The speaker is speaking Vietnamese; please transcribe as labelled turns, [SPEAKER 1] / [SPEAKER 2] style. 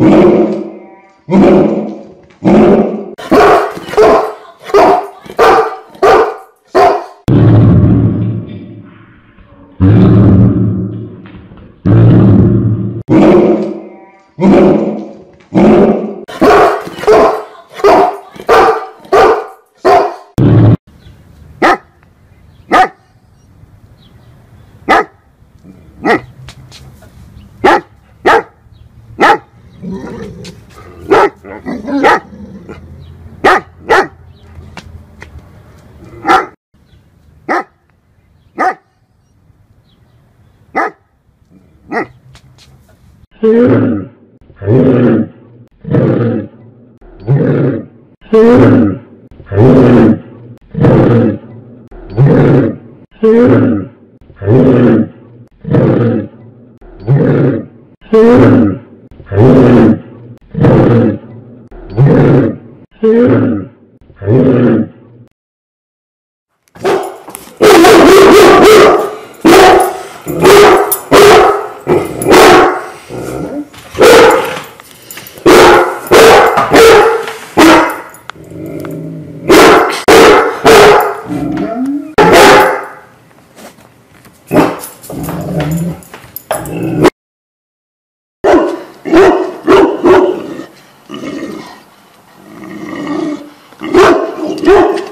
[SPEAKER 1] Uhum. Uhum. Yeah. Yeah.